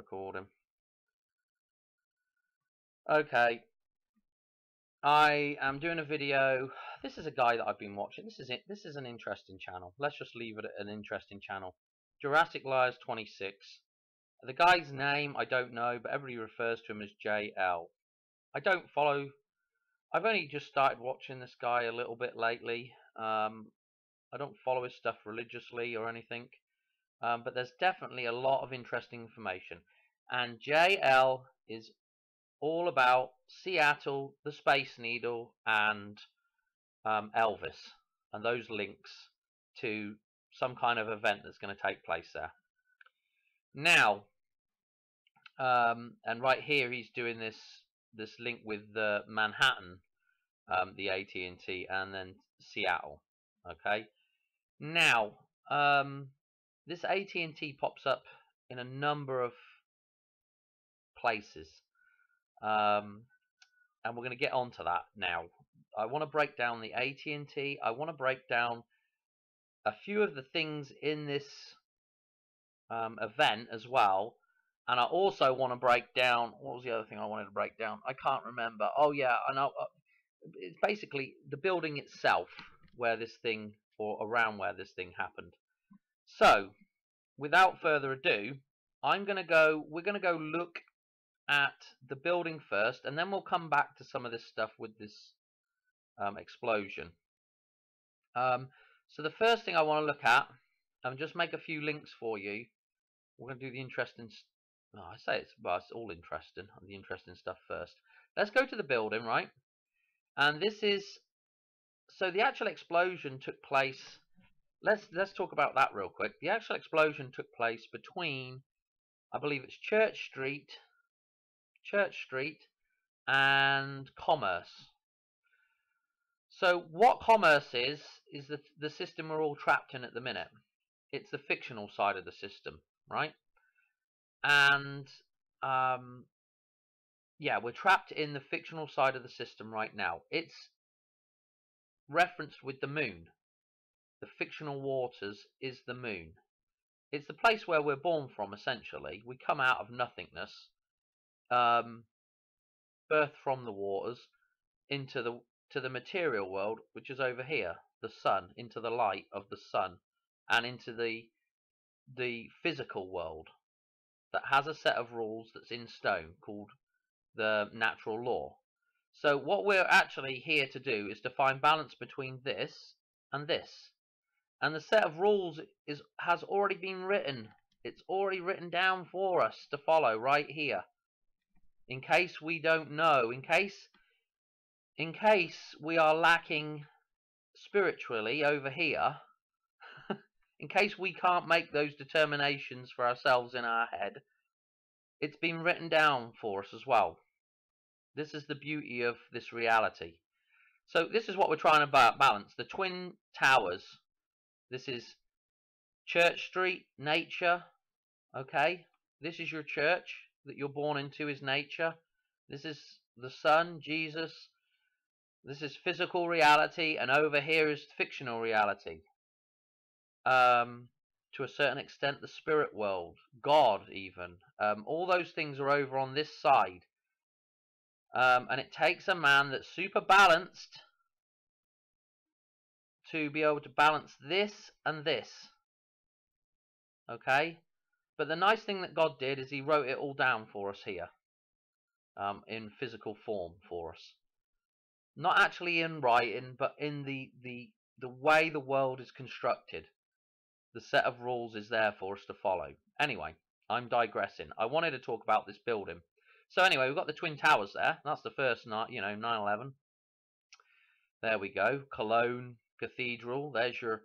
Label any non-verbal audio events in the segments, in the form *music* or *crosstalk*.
recording. Okay. I am doing a video. This is a guy that I've been watching. This is it. This is an interesting channel. Let's just leave it an interesting channel. Jurassic Liars 26. The guy's name I don't know, but everybody refers to him as JL. I don't follow. I've only just started watching this guy a little bit lately. Um, I don't follow his stuff religiously or anything. Um, but there's definitely a lot of interesting information. And JL is all about Seattle, the Space Needle, and um, Elvis, and those links to some kind of event that's going to take place there. Now, um, and right here he's doing this this link with the Manhattan, um, the AT&T, and then Seattle. Okay. Now, um, this AT&T pops up in a number of places. Um, and we're going to get onto that now. I want to break down the AT&T. I want to break down a few of the things in this um, event as well. And I also want to break down, what was the other thing I wanted to break down? I can't remember. Oh yeah, I know. Uh, it's basically the building itself where this thing, or around where this thing happened. So, without further ado, I'm going to go, we're going to go look at the building first, and then we'll come back to some of this stuff with this um, explosion. Um, so the first thing I want to look at, and just make a few links for you. We're going to do the interesting, oh, I say it's, well, it's all interesting, the interesting stuff first. Let's go to the building, right? And this is, so the actual explosion took place, let's, let's talk about that real quick. The actual explosion took place between, I believe it's Church Street Church Street, and commerce. So what commerce is, is the, the system we're all trapped in at the minute. It's the fictional side of the system, right? And, um, yeah, we're trapped in the fictional side of the system right now. It's referenced with the moon. The fictional waters is the moon. It's the place where we're born from, essentially. We come out of nothingness um, birth from the waters into the to the material world, which is over here, the sun, into the light of the sun, and into the the physical world that has a set of rules that's in stone called the natural law. So what we're actually here to do is to find balance between this and this. And the set of rules is has already been written. It's already written down for us to follow right here in case we don't know, in case in case we are lacking spiritually over here, *laughs* in case we can't make those determinations for ourselves in our head, it's been written down for us as well. This is the beauty of this reality. So this is what we're trying to balance. The Twin Towers. This is Church Street, nature. Okay. This is your church that you're born into is nature. This is the sun, Jesus. This is physical reality, and over here is fictional reality. Um, to a certain extent, the spirit world, God, even. Um, all those things are over on this side. Um, and it takes a man that's super balanced to be able to balance this and this. Okay? But the nice thing that God did is he wrote it all down for us here um, in physical form for us. Not actually in writing, but in the, the, the way the world is constructed. The set of rules is there for us to follow. Anyway, I'm digressing. I wanted to talk about this building. So anyway, we've got the Twin Towers there. That's the first night, you know, 9-11. There we go. Cologne Cathedral. There's your,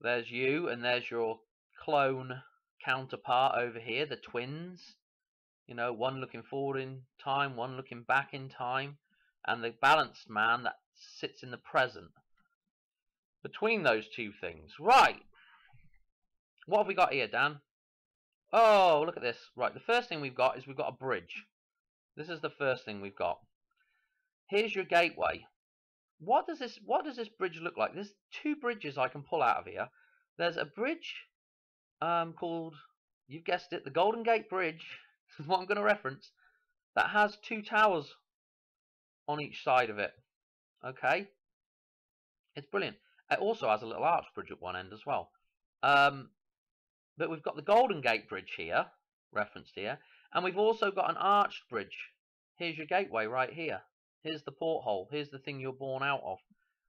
there's you, and there's your clone counterpart over here, the twins. You know, one looking forward in time, one looking back in time, and the balanced man that sits in the present. Between those two things. Right. What have we got here, Dan? Oh, look at this. Right, the first thing we've got is we've got a bridge. This is the first thing we've got. Here's your gateway. What does this what does this bridge look like? There's two bridges I can pull out of here. There's a bridge um, called, you've guessed it, the Golden Gate Bridge This *laughs* is what I'm going to reference. That has two towers on each side of it. Okay? It's brilliant. It also has a little arch bridge at one end as well. Um, but we've got the Golden Gate Bridge here, referenced here, and we've also got an arched bridge. Here's your gateway right here. Here's the porthole. Here's the thing you're born out of.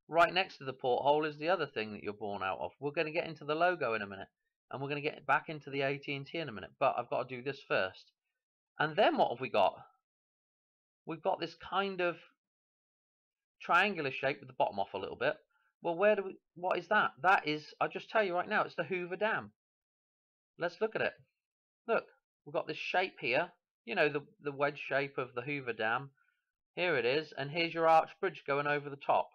Right next to the porthole is the other thing that you're born out of. We're going to get into the logo in a minute, and we're going to get back into the AT&T in a minute, but I've got to do this first. And then what have we got? We've got this kind of triangular shape with the bottom off a little bit. Well, where do we, what is that? That is, I'll just tell you right now, it's the Hoover Dam. Let's look at it. Look, we've got this shape here. You know, the, the wedge shape of the Hoover Dam. Here it is, and here's your arch bridge going over the top.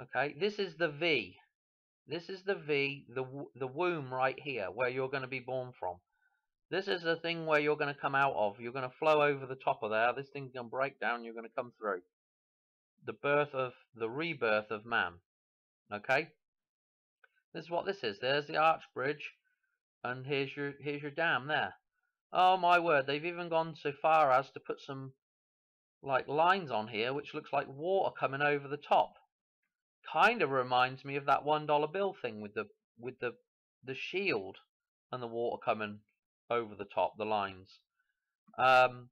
Okay, this is the V. This is the V, the, the womb right here, where you're going to be born from. This is the thing where you're going to come out of. You're going to flow over the top of there. This thing's going to break down. You're going to come through. The birth of, the rebirth of man. Okay? This is what this is. There's the arch bridge. And here's your, here's your dam there. Oh my word, they've even gone so far as to put some like lines on here which looks like water coming over the top. Kind of reminds me of that one dollar bill thing with the with the the shield and the water coming over the top, the lines. Um,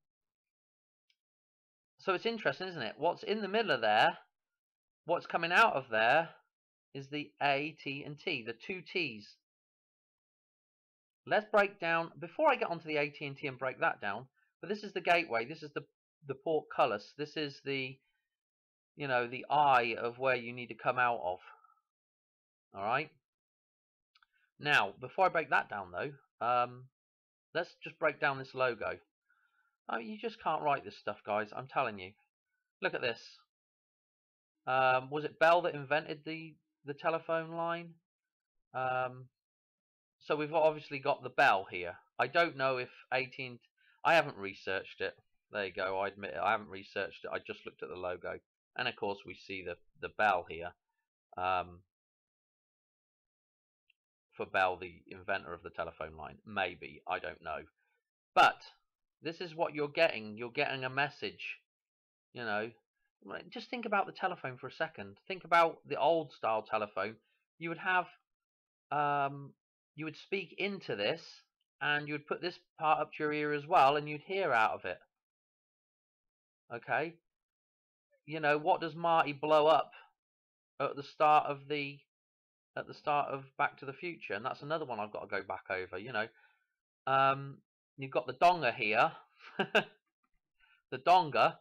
so it's interesting, isn't it? What's in the middle of there, what's coming out of there, is the A, T, and T, the two T's. Let's break down, before I get onto the AT&T and break that down, but this is the gateway, this is the, the portcullis, this is the, you know, the eye of where you need to come out of. Alright? Now, before I break that down though, um, Let's just break down this logo. Oh, you just can't write this stuff, guys. I'm telling you. Look at this. Um, was it Bell that invented the the telephone line? Um, so we've obviously got the bell here. I don't know if 18. I haven't researched it. There you go. I admit it. I haven't researched it. I just looked at the logo, and of course we see the the bell here. Um, for Bell, the inventor of the telephone line. Maybe, I don't know. But this is what you're getting. You're getting a message. You know, just think about the telephone for a second. Think about the old style telephone. You would have, um, you would speak into this, and you would put this part up to your ear as well, and you'd hear out of it. Okay. You know, what does Marty blow up at the start of the at the start of Back to the Future, and that's another one I've got to go back over. You know, um, you've got the donga here, *laughs* the donga,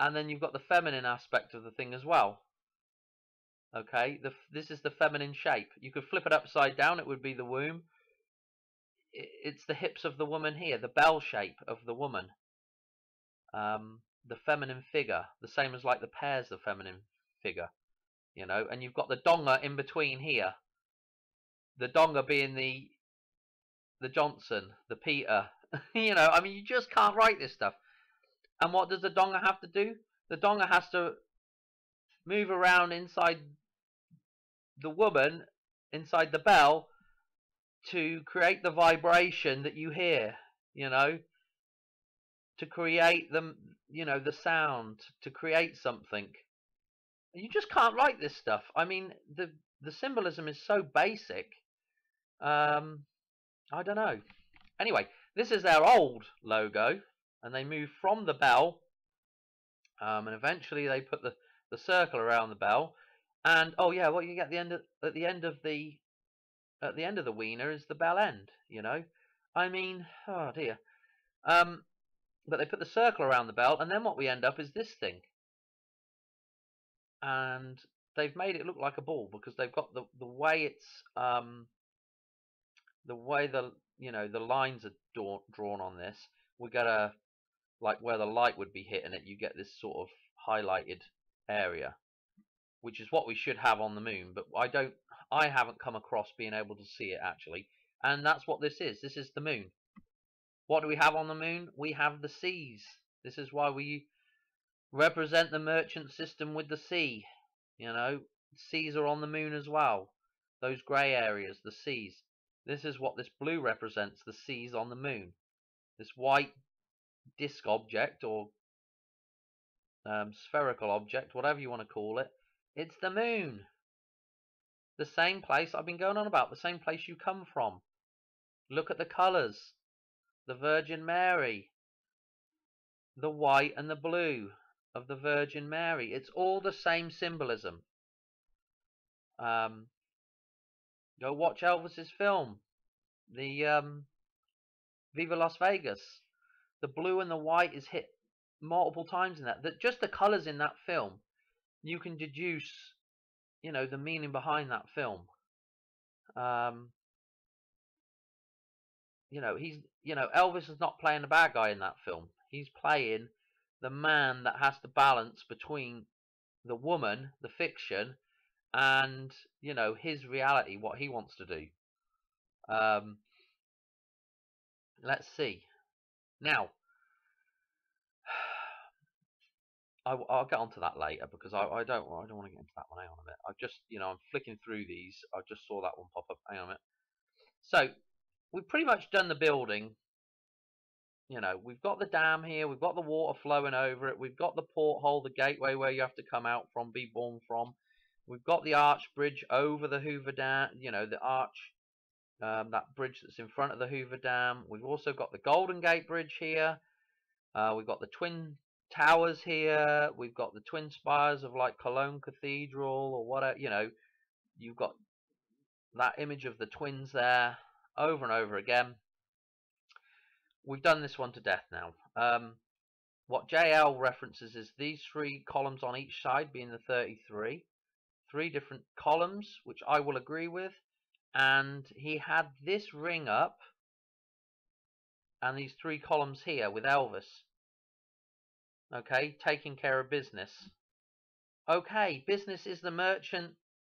and then you've got the feminine aspect of the thing as well. Okay, the, this is the feminine shape. You could flip it upside down; it would be the womb. It's the hips of the woman here, the bell shape of the woman. Um, the feminine figure, the same as like the pears, the feminine figure you know, and you've got the donga in between here. The donga being the the Johnson, the Peter. *laughs* you know, I mean, you just can't write this stuff. And what does the donga have to do? The donga has to move around inside the woman, inside the bell, to create the vibration that you hear. You know, to create the you know the sound, to create something. You just can't write this stuff. I mean, the the symbolism is so basic. Um, I don't know. Anyway, this is their old logo, and they moved from the bell, um, and eventually they put the the circle around the bell. And oh yeah, what you get at the end of at the end of the at the end of the wiener is the bell end. You know, I mean, oh dear. Um, but they put the circle around the bell, and then what we end up is this thing and they've made it look like a ball because they've got the the way it's um, the way the you know the lines are drawn drawn on this. We got a like where the light would be hitting it. You get this sort of highlighted area, which is what we should have on the moon. But I don't. I haven't come across being able to see it actually, and that's what this is. This is the moon. What do we have on the moon? We have the seas. This is why we represent the merchant system with the sea. You know, seas are on the moon as well. Those grey areas, the seas. This is what this blue represents, the seas on the moon. This white disk object or um, spherical object, whatever you want to call it, it's the moon. The same place I've been going on about, the same place you come from. Look at the colours. The Virgin Mary. The white and the blue of the Virgin Mary. It's all the same symbolism. Um, go watch Elvis's film. The um, Viva Las Vegas. The blue and the white is hit multiple times in that. That just the colours in that film, you can deduce, you know, the meaning behind that film. Um, you know, he's, you know, Elvis is not playing the bad guy in that film. He's playing the man that has to balance between the woman, the fiction, and you know his reality, what he wants to do. Um, let's see. Now, *sighs* I, will get onto that later because I, I don't I don't want to get into that one. Hang on a minute. I just you know I'm flicking through these. I just saw that one pop up. Hang on a minute. So we've pretty much done the building. You know, we've got the dam here, we've got the water flowing over it, we've got the porthole, the gateway where you have to come out from, be born from. We've got the arch bridge over the Hoover Dam, you know, the arch, um, that bridge that's in front of the Hoover Dam. We've also got the Golden Gate Bridge here. Uh, we've got the Twin Towers here. We've got the twin spires of like Cologne Cathedral or whatever, you know. You've got that image of the twins there over and over again. We've done this one to death now. Um, what JL references is these three columns on each side being the 33. Three different columns, which I will agree with. And he had this ring up and these three columns here with Elvis. Okay, taking care of business. Okay, business is the merchant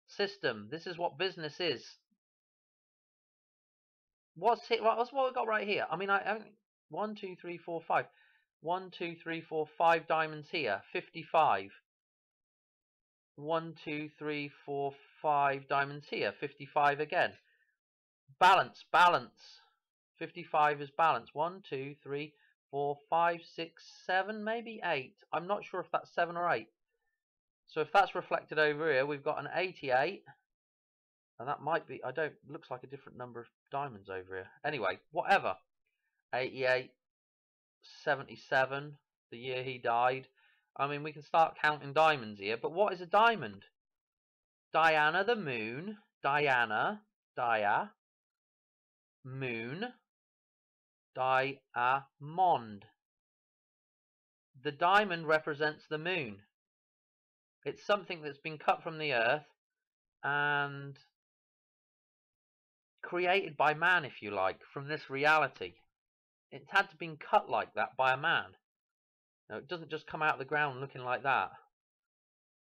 system. This is what business is. What's it? What's what we got right here? I mean, I, I one, two, three, four, five. One, two, three, four, five diamonds here. Fifty-five. One, two, three, four, five diamonds here. Fifty-five again. Balance, balance. Fifty-five is balance. One, two, three, four, five, six, seven, maybe eight. I'm not sure if that's seven or eight. So if that's reflected over here, we've got an 88 and that might be, I don't, looks like a different number of diamonds over here. Anyway, whatever. 88, 77, the year he died. I mean, we can start counting diamonds here, but what is a diamond? Diana the moon, Diana, Dia, moon, diamond. The diamond represents the moon. It's something that's been cut from the earth and created by man, if you like, from this reality. It's had to been cut like that by a man. Know, it doesn't just come out of the ground looking like that.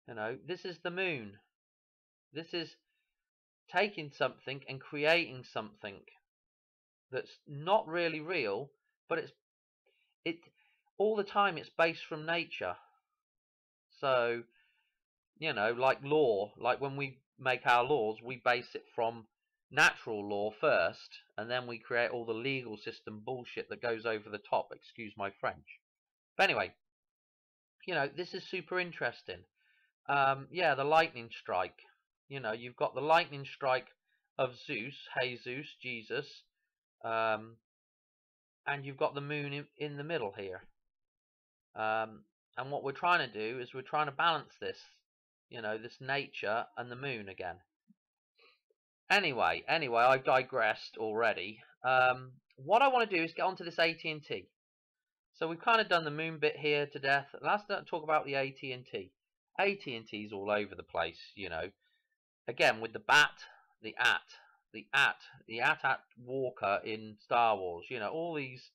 You know, this is the moon. This is taking something and creating something that's not really real, but it's it all the time it's based from nature. So, you know, like law, like when we make our laws, we base it from natural law first, and then we create all the legal system bullshit that goes over the top. Excuse my French. But anyway, you know, this is super interesting. Um, yeah, the lightning strike. You know, you've got the lightning strike of Zeus, Jesus, Jesus, um, and you've got the moon in, in the middle here. Um, and what we're trying to do is we're trying to balance this, you know, this nature and the moon again. Anyway, anyway, I've digressed already. Um, what I want to do is get onto this AT&T. So we've kind of done the moon bit here to death. Let's talk about the AT&T. AT&T's all over the place, you know. Again, with the bat, the at, the at, the at-at Walker in Star Wars. You know, all these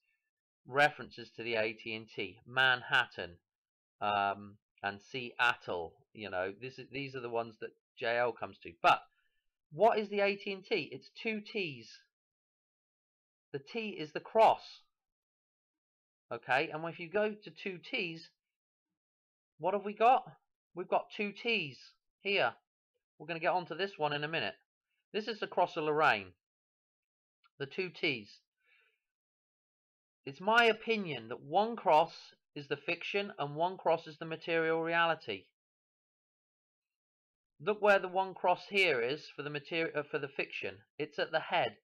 references to the AT&T, Manhattan, um, and Seattle. You know, this is, these are the ones that JL comes to. But what is the AT&T? It's two T's. The T is the cross. Okay, and if you go to two T's, what have we got? We've got two T's here. We're going to get onto this one in a minute. This is the cross of Lorraine. the two T's. It's my opinion that one cross is the fiction and one cross is the material reality. Look where the one cross here is for the material uh, for the fiction. It's at the head.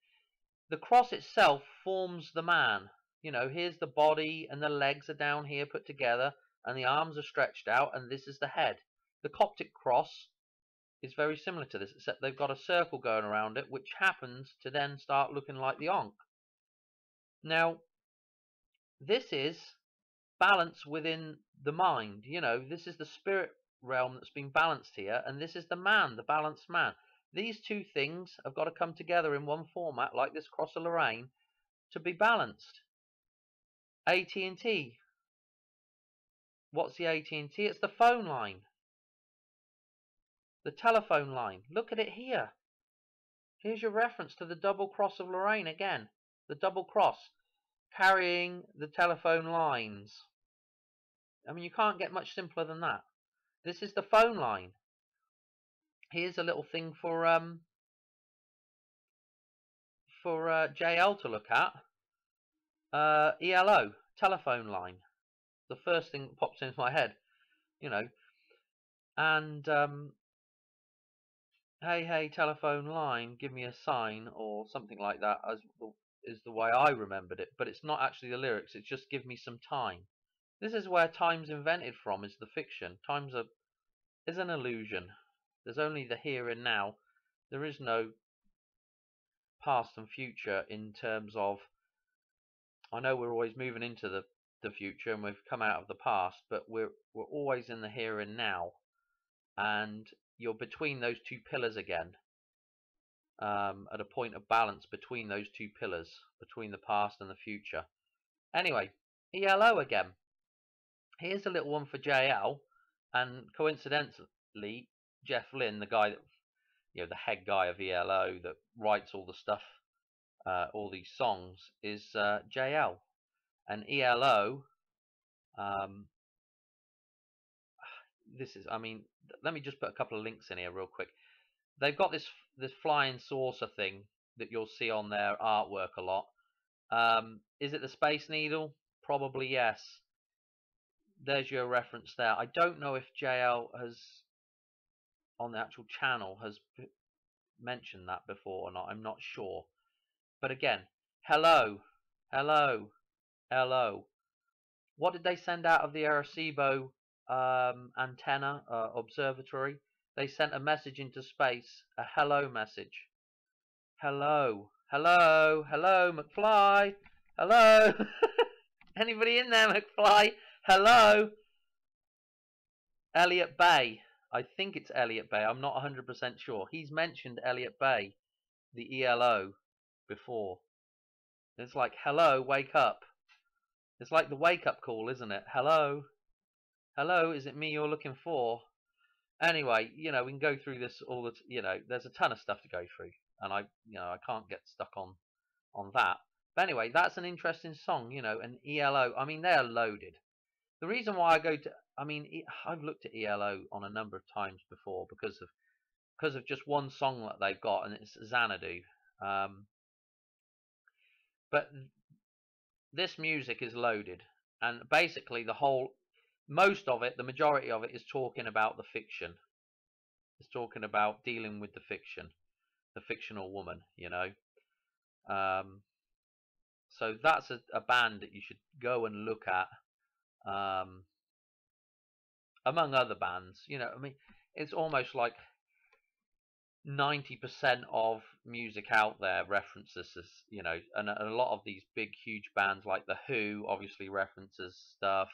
The cross itself forms the man. You know, here's the body and the legs are down here put together and the arms are stretched out and this is the head. The Coptic cross is very similar to this, except they've got a circle going around it, which happens to then start looking like the Ankh. Now, this is balance within the mind. You know, this is the spirit realm that's been balanced here, and this is the man, the balanced man. These two things have got to come together in one format, like this Cross of Lorraine, to be balanced. AT&T. What's the AT&T? It's the phone line. The telephone line. Look at it here. Here's your reference to the double cross of Lorraine again. The double cross carrying the telephone lines. I mean, you can't get much simpler than that. This is the phone line. Here's a little thing for um for uh, JL to look at. Uh, ELO telephone line. The first thing that pops into my head, you know. And um, hey hey telephone line, give me a sign or something like that as is the way I remembered it. But it's not actually the lyrics. It's just give me some time. This is where time's invented from, is the fiction. Time's a is an illusion. There's only the here and now. There is no past and future in terms of I know we're always moving into the, the future and we've come out of the past, but we're we're always in the here and now. And you're between those two pillars again. Um, at a point of balance between those two pillars, between the past and the future. Anyway, ELO again. Here's a little one for JL, and coincidentally, Jeff Lynne, the guy that, you know, the head guy of ELO that writes all the stuff, uh, all these songs, is uh, JL. And ELO, um, this is, I mean, let me just put a couple of links in here real quick. They've got this this flying saucer thing that you'll see on their artwork a lot. Um, is it the Space Needle? Probably yes there's your reference there. I don't know if JL has, on the actual channel, has mentioned that before or not. I'm not sure. But again, hello, hello, hello. What did they send out of the Arecibo um, antenna uh, observatory? They sent a message into space, a hello message. Hello, hello, hello, McFly, hello. *laughs* Anybody in there, McFly? Hello? Elliott Bay. I think it's Elliott Bay. I'm not 100% sure. He's mentioned Elliott Bay, the ELO, before. It's like, hello, wake up. It's like the wake up call, isn't it? Hello? Hello, is it me you're looking for? Anyway, you know, we can go through this all the, you know, there's a ton of stuff to go through. And I, you know, I can't get stuck on, on that. But anyway, that's an interesting song, you know, and ELO, I mean, they're loaded. The reason why I go to, I mean, I've looked at ELO on a number of times before because of because of just one song that they've got, and it's Xanadu. Um, but this music is loaded, and basically the whole, most of it, the majority of it, is talking about the fiction. It's talking about dealing with the fiction, the fictional woman, you know. Um, so that's a, a band that you should go and look at um, among other bands. You know, I mean, it's almost like 90% of music out there references this, you know, and, and, a lot of these big, huge bands like The Who obviously references stuff.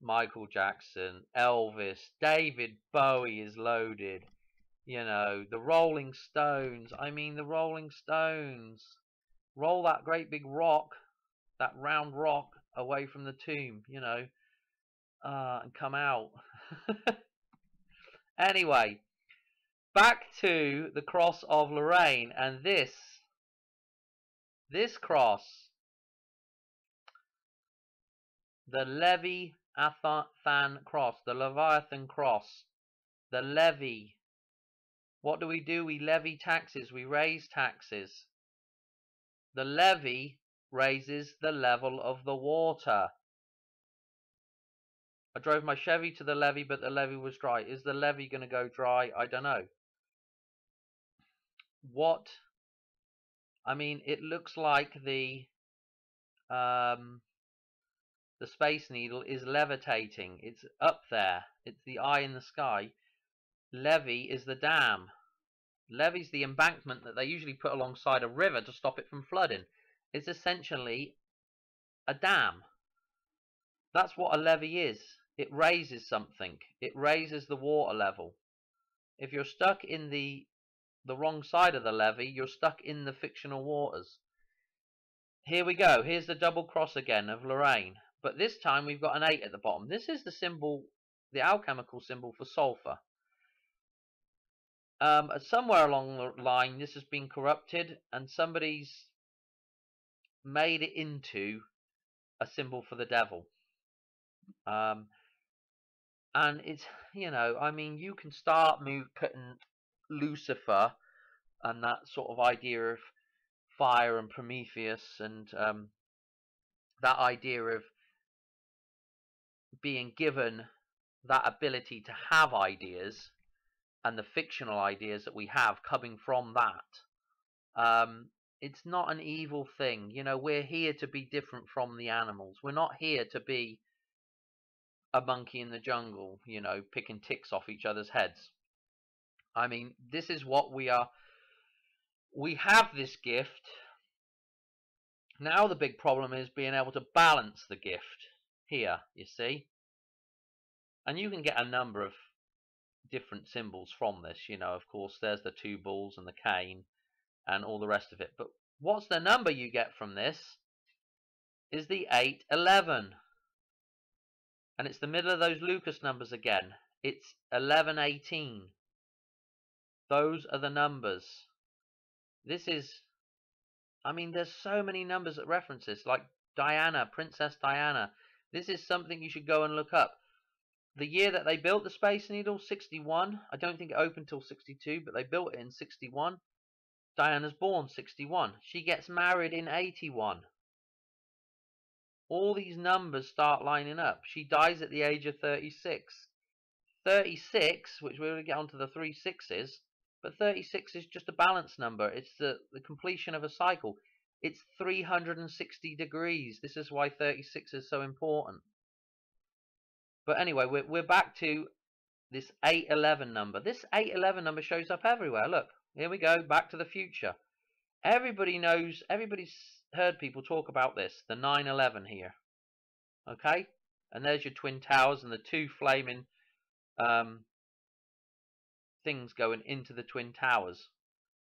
Michael Jackson, Elvis, David Bowie is loaded. You know, the Rolling Stones. I mean, the Rolling Stones. Roll that great big rock, that round rock, away from the tomb, you know uh, and come out. *laughs* anyway, back to the cross of Lorraine, and this, this cross, the Leviathan cross, the Leviathan cross, the levy. What do we do? We levy taxes, we raise taxes. The levy raises the level of the water. I drove my Chevy to the levee, but the levee was dry. Is the levee going to go dry? I don't know. What? I mean, it looks like the um, the Space Needle is levitating. It's up there. It's the eye in the sky. Levee is the dam. Levee's the embankment that they usually put alongside a river to stop it from flooding. It's essentially a dam. That's what a levee is. It raises something. It raises the water level. If you're stuck in the the wrong side of the levee, you're stuck in the fictional waters. Here we go. Here's the double cross again of Lorraine. But this time we've got an 8 at the bottom. This is the symbol, the alchemical symbol for sulfur. Um, somewhere along the line, this has been corrupted, and somebody's made it into a symbol for the devil. Um, and it's, you know, I mean, you can start move, putting Lucifer and that sort of idea of fire and Prometheus and um, that idea of being given that ability to have ideas and the fictional ideas that we have coming from that. Um, it's not an evil thing. You know, we're here to be different from the animals. We're not here to be a monkey in the jungle, you know, picking ticks off each other's heads. I mean, this is what we are. We have this gift. Now the big problem is being able to balance the gift here, you see. And you can get a number of different symbols from this. You know, of course, there's the two bulls and the cane and all the rest of it. But what's the number you get from this? Is the 811. And it's the middle of those Lucas numbers again. It's 1118. Those are the numbers. This is, I mean, there's so many numbers that reference this, like Diana, Princess Diana. This is something you should go and look up. The year that they built the Space Needle, 61. I don't think it opened till 62, but they built it in 61. Diana's born 61. She gets married in 81. All these numbers start lining up. She dies at the age of 36. 36, which we're going to get onto the three sixes, but 36 is just a balance number. It's the, the completion of a cycle. It's 360 degrees. This is why 36 is so important. But anyway, we're, we're back to this 811 number. This 811 number shows up everywhere. Look, here we go, back to the future. Everybody knows, everybody's heard people talk about this, the 911 here. Okay? And there's your Twin Towers and the two flaming um, things going into the Twin Towers.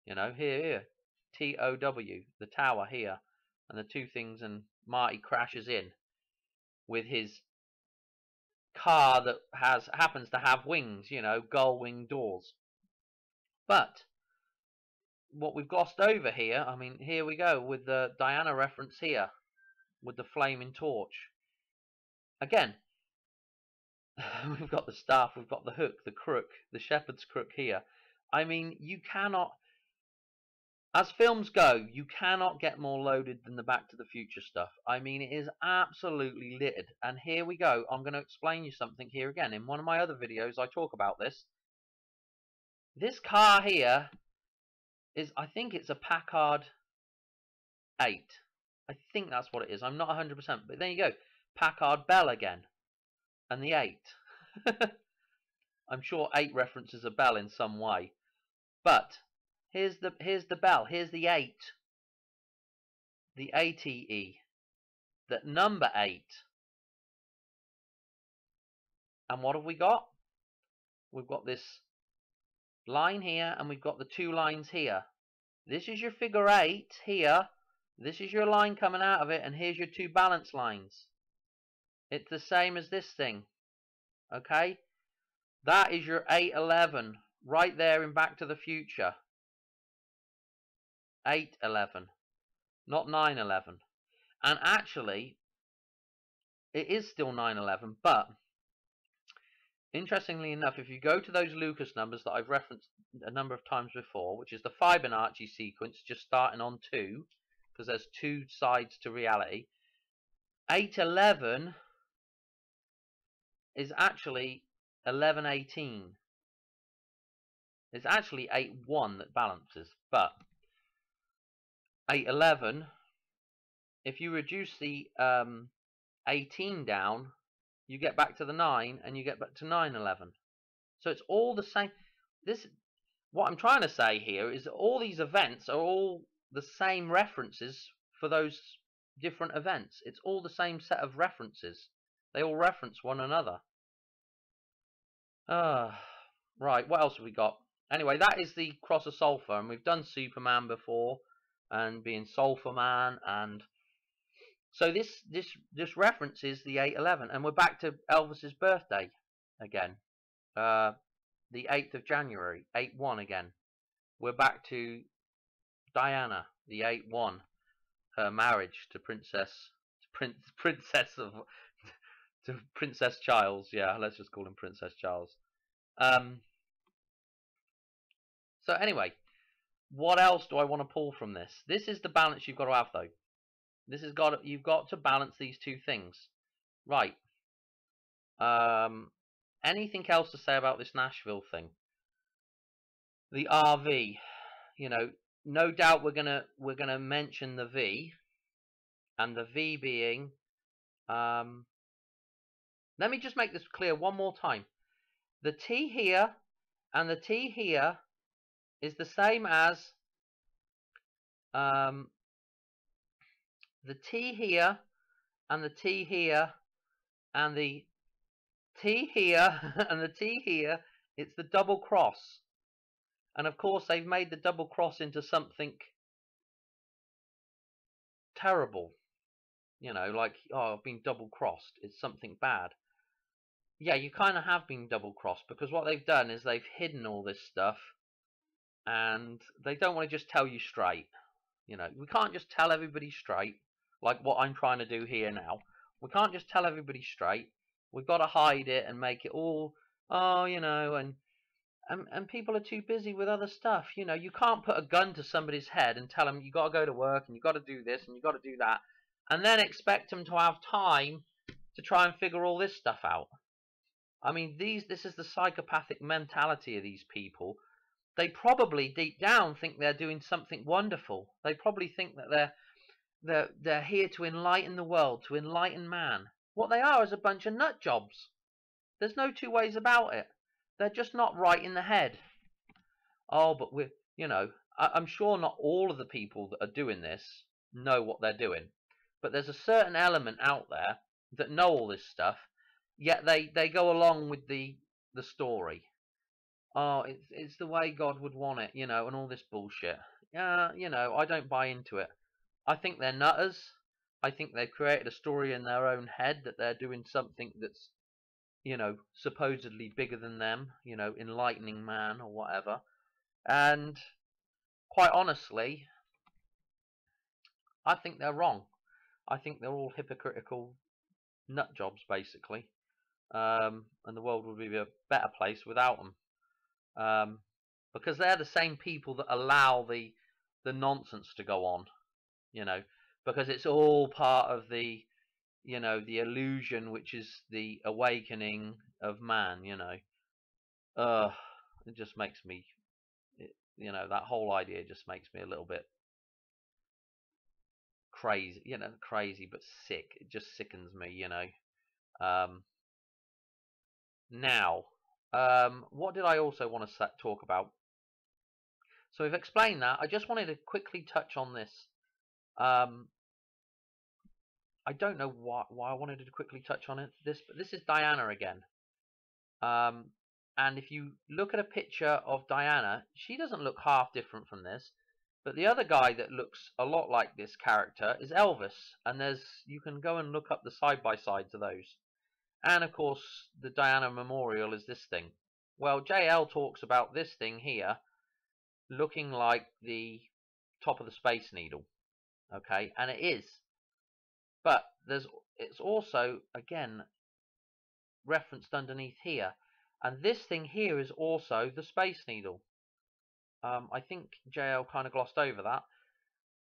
You know, here, here. T-O-W, the tower here. And the two things, and Marty crashes in with his car that has happens to have wings, you know, gull wing doors. But what we've glossed over here, I mean, here we go with the Diana reference here with the flaming torch. Again, *laughs* we've got the staff, we've got the hook, the crook, the shepherd's crook here. I mean, you cannot, as films go, you cannot get more loaded than the Back to the Future stuff. I mean, it is absolutely littered. And here we go. I'm going to explain you something here again. In one of my other videos, I talk about this. This car here is, I think it's a Packard 8. I think that's what it is. I'm not 100%. But there you go. Packard Bell again and the 8. *laughs* I'm sure 8 references a bell in some way. But here's the here's the bell. Here's the 8. The ATE. That number 8. And what have we got? We've got this line here and we've got the two lines here. This is your figure 8 here. This is your line coming out of it and here's your two balance lines. It's the same as this thing. Okay? That is your 811 right there in Back to the Future. 811, not 911. And actually, it is still 911, but interestingly enough, if you go to those Lucas numbers that I've referenced a number of times before, which is the Fibonacci sequence just starting on 2, because there's two sides to reality. 811 is actually 1118. It's actually 8-1 that balances, but 811, if you reduce the um, 18 down, you get back to the 9, and you get back to 911. So it's all the same. This, what I'm trying to say here is that all these events are all the same references for those different events. It's all the same set of references. They all reference one another. Uh, right. What else have we got? Anyway, that is the Cross of Sulphur, and we've done Superman before, and being Sulphur Man, and so this this this references the 811, and we're back to Elvis's birthday again, uh, the 8th of January, 8-1 again. We're back to Diana, the 8-1, her marriage to Princess to Prince *laughs* Princess of to Princess Charles. Yeah, let's just call him Princess Charles. Um, so anyway, what else do I want to pull from this? This is the balance you've got to have, though. This has got to, you've got to balance these two things, right? Um, anything else to say about this Nashville thing? The RV, you know, no doubt we're gonna we're gonna mention the V, and the V being, um, let me just make this clear one more time. The T here and the T here is the same as um, the T here and the T here and the T here *laughs* and the T here. It's the double cross. And of course they've made the double cross into something terrible. You know, like, oh, I've been double crossed. It's something bad. Yeah, you kind of have been double crossed because what they've done is they've hidden all this stuff and they don't want to just tell you straight. You know, we can't just tell everybody straight, like what I'm trying to do here now. We can't just tell everybody straight. We've got to hide it and make it all, oh, you know, and and and people are too busy with other stuff. You know, you can't put a gun to somebody's head and tell them you got to go to work and you got to do this and you got to do that, and then expect them to have time to try and figure all this stuff out. I mean, these this is the psychopathic mentality of these people they probably deep down think they're doing something wonderful. They probably think that they're they're they're here to enlighten the world, to enlighten man. What they are is a bunch of nut jobs. There's no two ways about it. They're just not right in the head. Oh, but we're you know, I, I'm sure not all of the people that are doing this know what they're doing. But there's a certain element out there that know all this stuff, yet they, they go along with the the story oh, it's it's the way God would want it, you know, and all this bullshit. Yeah, you know, I don't buy into it. I think they're nutters. I think they've created a story in their own head that they're doing something that's, you know, supposedly bigger than them, you know, enlightening man or whatever. And quite honestly, I think they're wrong. I think they're all hypocritical nut jobs, basically. Um, and the world would be a better place without them um, because they're the same people that allow the the nonsense to go on, you know, because it's all part of the you know the illusion which is the awakening of man, you know. Uh, it just makes me, it, you know, that whole idea just makes me a little bit crazy, you know, crazy but sick. It just sickens me, you know. Um, now, um, what did I also want to talk about? So we've explained that. I just wanted to quickly touch on this. Um, I don't know why, why I wanted to quickly touch on it. This, but this is Diana again. Um, and if you look at a picture of Diana, she doesn't look half different from this. But the other guy that looks a lot like this character is Elvis. And there's you can go and look up the side by sides of those. And of course, the Diana Memorial is this thing. Well, JL talks about this thing here looking like the top of the Space Needle. Okay, and it is. But there's it's also, again, referenced underneath here. And this thing here is also the Space Needle. Um, I think JL kind of glossed over that.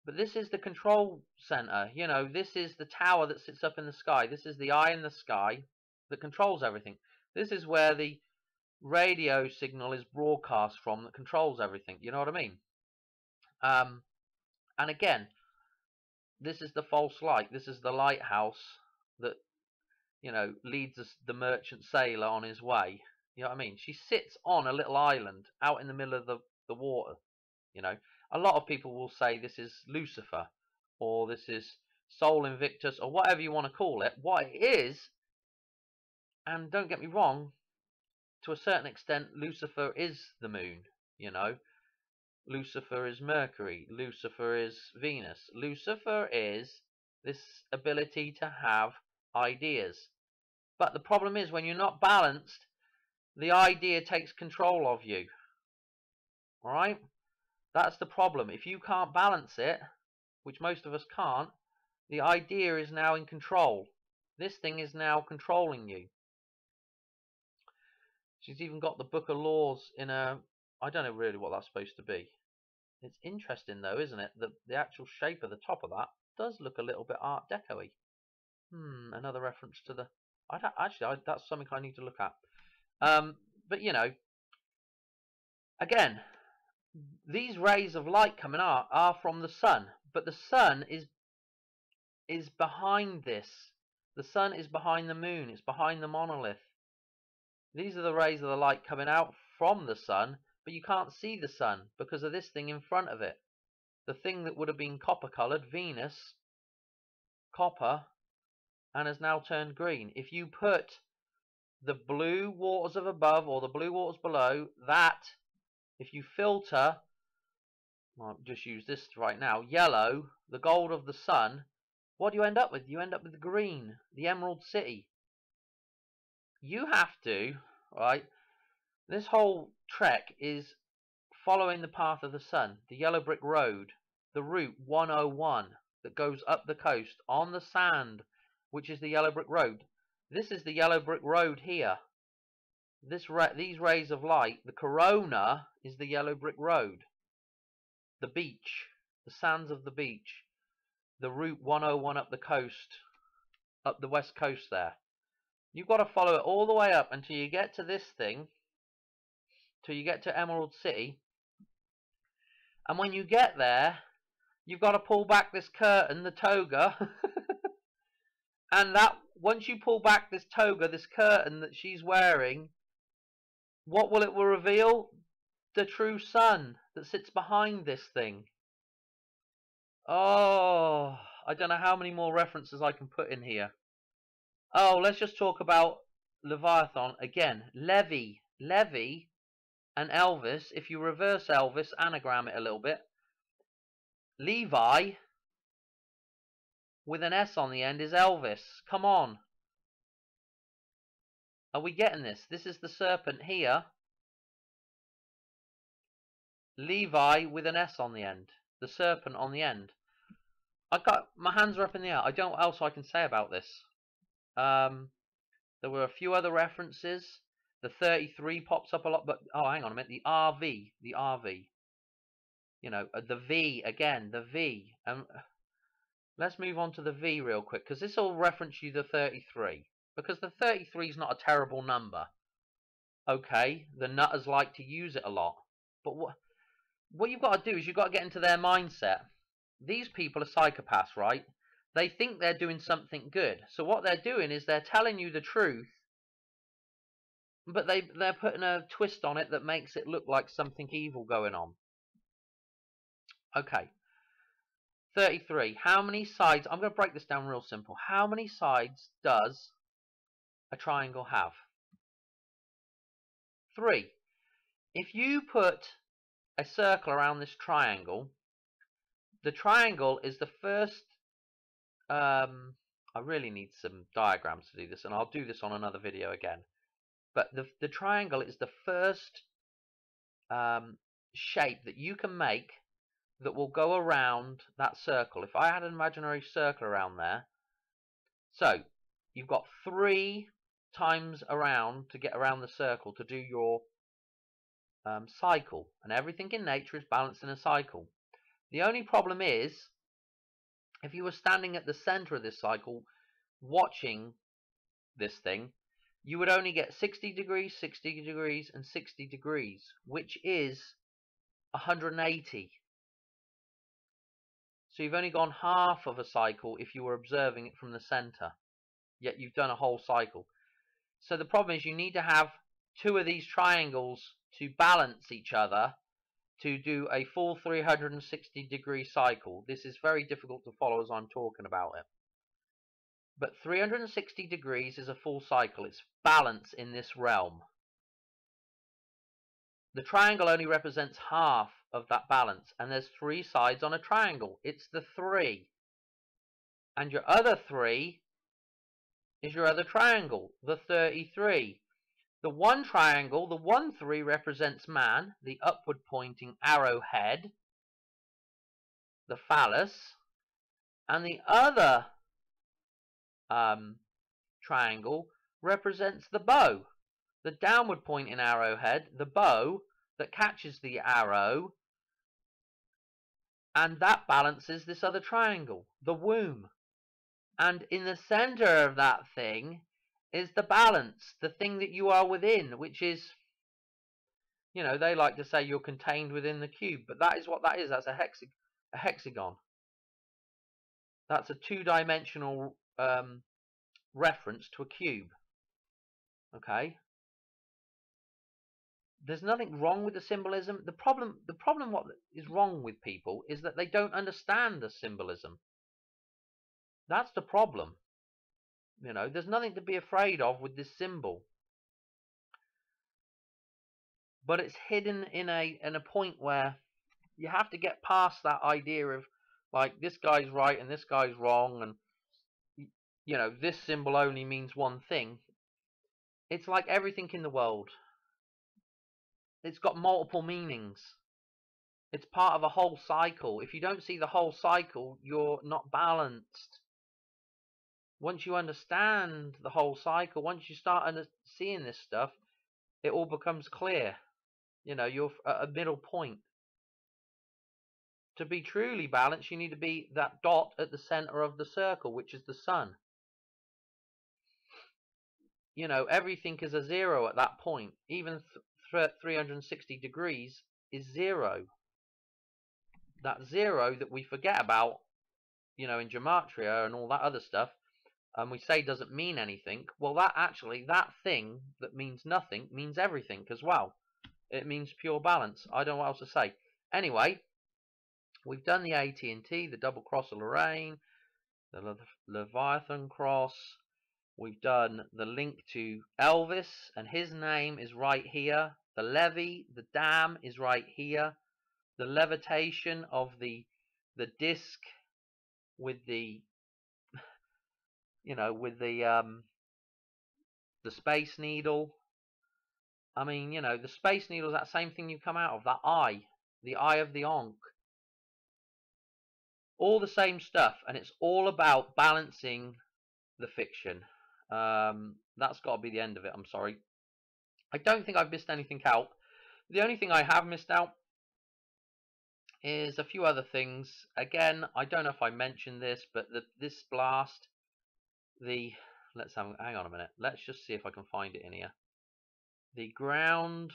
But this is the control center. You know, this is the tower that sits up in the sky. This is the eye in the sky that controls everything. This is where the radio signal is broadcast from that controls everything. You know what I mean? Um, and again, this is the false light. This is the lighthouse that, you know, leads us, the merchant sailor on his way. You know what I mean? She sits on a little island out in the middle of the, the water. You know, a lot of people will say this is Lucifer or this is Sol Invictus or whatever you want to call it. What it is, and don't get me wrong, to a certain extent, Lucifer is the moon. You know, Lucifer is Mercury. Lucifer is Venus. Lucifer is this ability to have ideas. But the problem is when you're not balanced, the idea takes control of you. Alright? That's the problem. If you can't balance it, which most of us can't, the idea is now in control. This thing is now controlling you. She's even got the Book of Laws in a... I don't know really what that's supposed to be. It's interesting though, isn't it? that the actual shape of the top of that does look a little bit Art Deco-y. Hmm, another reference to the... I don't, actually, I, that's something I need to look at. Um, but, you know, again, these rays of light coming out are from the sun. But the sun is is behind this. The sun is behind the moon. It's behind the monolith. These are the rays of the light coming out from the sun, but you can't see the sun because of this thing in front of it. The thing that would have been copper coloured, Venus, copper, and has now turned green. If you put the blue waters of above or the blue waters below, that, if you filter, I'll just use this right now, yellow, the gold of the sun, what do you end up with? You end up with green, the Emerald City you have to, right? This whole trek is following the path of the sun, the yellow brick road, the route 101 that goes up the coast on the sand, which is the yellow brick road. This is the yellow brick road here. This ra these rays of light, the corona is the yellow brick road. The beach, the sands of the beach, the route 101 up the coast, up the west coast there. You've got to follow it all the way up until you get to this thing, till you get to Emerald City. And when you get there, you've got to pull back this curtain, the toga. *laughs* and that once you pull back this toga, this curtain that she's wearing, what will it will reveal? The true sun that sits behind this thing. Oh, I don't know how many more references I can put in here. Oh, let's just talk about Leviathan again. Levy, Levy, and Elvis. If you reverse Elvis, anagram it a little bit. Levi with an S on the end is Elvis. Come on. Are we getting this? This is the serpent here. Levi with an S on the end. The serpent on the end. I got my hands are up in the air. I don't know what else I can say about this. Um, there were a few other references. The 33 pops up a lot, but oh, hang on a minute. The RV, the RV. You know, uh, the V again, the V. Um, *sighs* let's move on to the V real quick because this will reference you the 33 because the 33 is not a terrible number. Okay, the nutters like to use it a lot, but what what you've got to do is you've got to get into their mindset. These people are psychopaths, right? they think they're doing something good. So what they're doing is they're telling you the truth, but they they're putting a twist on it that makes it look like something evil going on. Okay. 33. How many sides? I'm going to break this down real simple. How many sides does a triangle have? Three. If you put a circle around this triangle, the triangle is the first um, I really need some diagrams to do this, and I'll do this on another video again. But the, the triangle is the first um, shape that you can make that will go around that circle. If I had an imaginary circle around there, so you've got three times around to get around the circle to do your um, cycle. And everything in nature is balanced in a cycle. The only problem is if you were standing at the center of this cycle watching this thing, you would only get 60 degrees, 60 degrees, and 60 degrees, which is 180. So you've only gone half of a cycle if you were observing it from the center, yet you've done a whole cycle. So the problem is you need to have two of these triangles to balance each other to do a full 360 degree cycle. This is very difficult to follow as I'm talking about it. But 360 degrees is a full cycle. It's balance in this realm. The triangle only represents half of that balance. And there's three sides on a triangle. It's the three. And your other three is your other triangle, the 33. The one triangle, the one three represents man, the upward pointing arrowhead, the phallus, and the other um, triangle represents the bow, the downward pointing arrowhead, the bow that catches the arrow, and that balances this other triangle, the womb. And in the center of that thing is the balance, the thing that you are within, which is, you know, they like to say you're contained within the cube, but that is what that is. That's a, hexag a hexagon. That's a two-dimensional um, reference to a cube. Okay. There's nothing wrong with the symbolism. The problem, the problem, what is wrong with people is that they don't understand the symbolism. That's the problem. You know, there's nothing to be afraid of with this symbol. But it's hidden in a in a point where you have to get past that idea of like this guy's right and this guy's wrong and you know, this symbol only means one thing. It's like everything in the world. It's got multiple meanings. It's part of a whole cycle. If you don't see the whole cycle, you're not balanced. Once you understand the whole cycle, once you start seeing this stuff, it all becomes clear. You know, you're at a middle point. To be truly balanced, you need to be that dot at the center of the circle, which is the sun you know, everything is a zero at that point. Even th 360 degrees is zero. That zero that we forget about, you know, in gematria and all that other stuff, and we say doesn't mean anything, well, that actually, that thing that means nothing means everything as well. It means pure balance. I don't know what else to say. Anyway, we've done the AT&T, the double cross of Lorraine, the Le Leviathan cross, We've done the link to Elvis, and his name is right here. The levy, the dam is right here. The levitation of the the disc with the you know with the um the space needle. I mean, you know, the space needle is that same thing you come out of, that eye, the eye of the Ankh. All the same stuff, and it's all about balancing the fiction. Um, that's got to be the end of it. I'm sorry. I don't think I've missed anything out. The only thing I have missed out is a few other things. Again, I don't know if I mentioned this, but the, this blast, the let's have hang on a minute. Let's just see if I can find it in here. The ground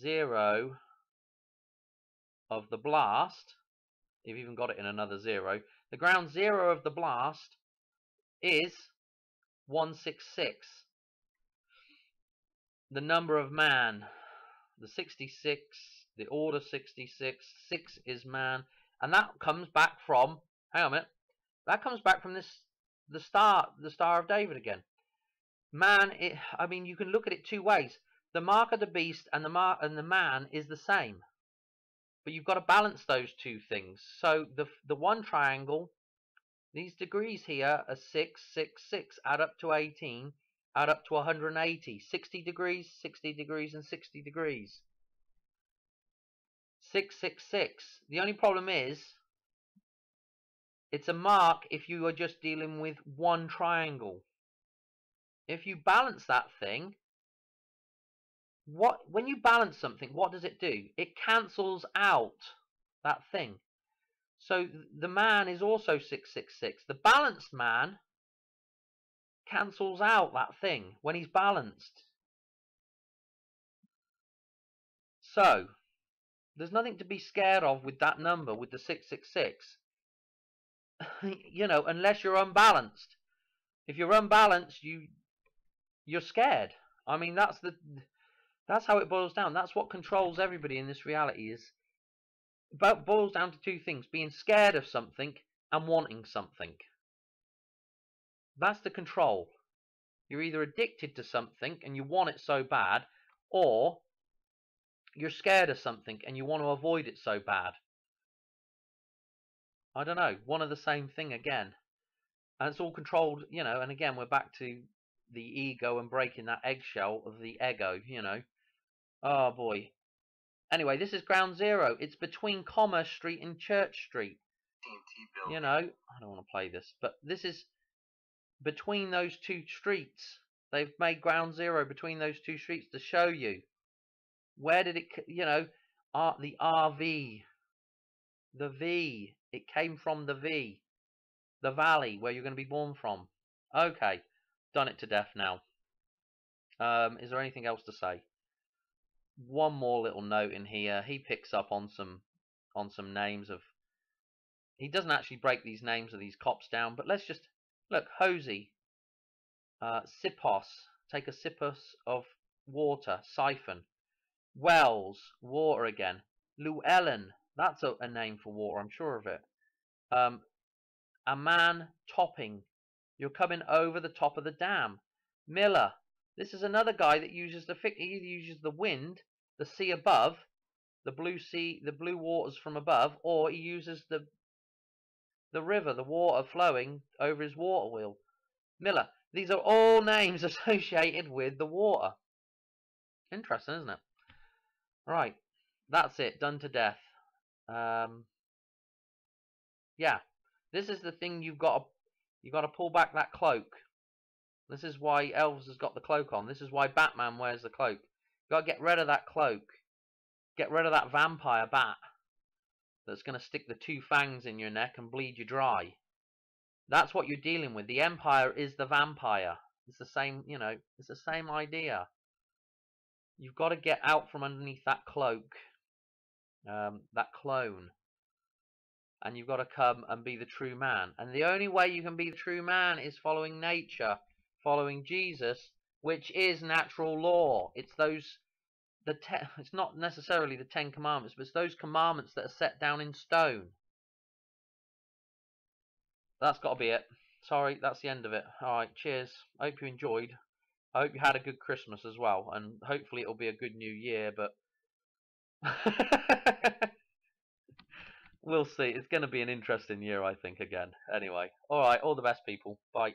zero of the blast. You've even got it in another zero. The ground zero of the blast is 166. The number of man, the 66, the order 66, 6 is man, and that comes back from, hang on a minute, that comes back from this, the star, the Star of David again. Man, it, I mean, you can look at it two ways. The mark of the beast and the mark and the man is the same, but you've got to balance those two things. So the the one triangle these degrees here are 6, 6, 6, add up to 18, add up to 180. 60 degrees, 60 degrees, and 60 degrees. 666. The only problem is, it's a mark if you are just dealing with one triangle. If you balance that thing, what when you balance something, what does it do? It cancels out that thing. So the man is also 666. The balanced man cancels out that thing when he's balanced. So, there's nothing to be scared of with that number, with the 666. *laughs* you know, unless you're unbalanced. If you're unbalanced, you you're scared. I mean, that's the that's how it boils down. That's what controls everybody in this reality is about boils down to two things: being scared of something and wanting something. That's the control. You're either addicted to something and you want it so bad, or you're scared of something and you want to avoid it so bad. I don't know, one of the same thing again. And it's all controlled, you know, and again, we're back to the ego and breaking that eggshell of the ego, you know. Oh boy. Anyway, this is ground zero. It's between Commerce Street and Church Street. You know, I don't want to play this, but this is between those two streets. They've made ground zero between those two streets to show you where did it, you know, uh, the RV, the V. It came from the V, the valley where you're going to be born from. Okay, done it to death now. Um, is there anything else to say? One more little note in here. He picks up on some on some names of. He doesn't actually break these names of these cops down, but let's just look. Hosey, uh, Sipos, take a sippus of water, siphon. Wells, water again. Llewellyn, that's a, a, name for water, I'm sure of it. Um, a man topping. You're coming over the top of the dam. Miller, this is another guy that uses the he uses the wind, the sea above, the blue sea, the blue waters from above, or he uses the the river, the water flowing over his water wheel. Miller. These are all names *laughs* associated with the water. Interesting, isn't it? Right. That's it. Done to death. Um, yeah. This is the thing you've got to, you've got to pull back that cloak. This is why Elvis has got the cloak on. This is why Batman wears the cloak. You've got to get rid of that cloak. Get rid of that vampire bat that's going to stick the two fangs in your neck and bleed you dry. That's what you're dealing with. The Empire is the vampire. It's the same, you know, it's the same idea. You've got to get out from underneath that cloak, um, that clone. And you've got to come and be the true man. And the only way you can be the true man is following nature, following Jesus, which is natural law. It's those the te- *laughs* it's not necessarily the Ten Commandments, but it's those commandments that are set down in stone. That's got to be it. Sorry, that's the end of it. Alright, cheers. I hope you enjoyed. I hope you had a good Christmas as well, and hopefully it'll be a good new year, but *laughs* we'll see. It's going to be an interesting year, I think, again. Anyway, alright, all the best, people. Bye.